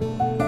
Música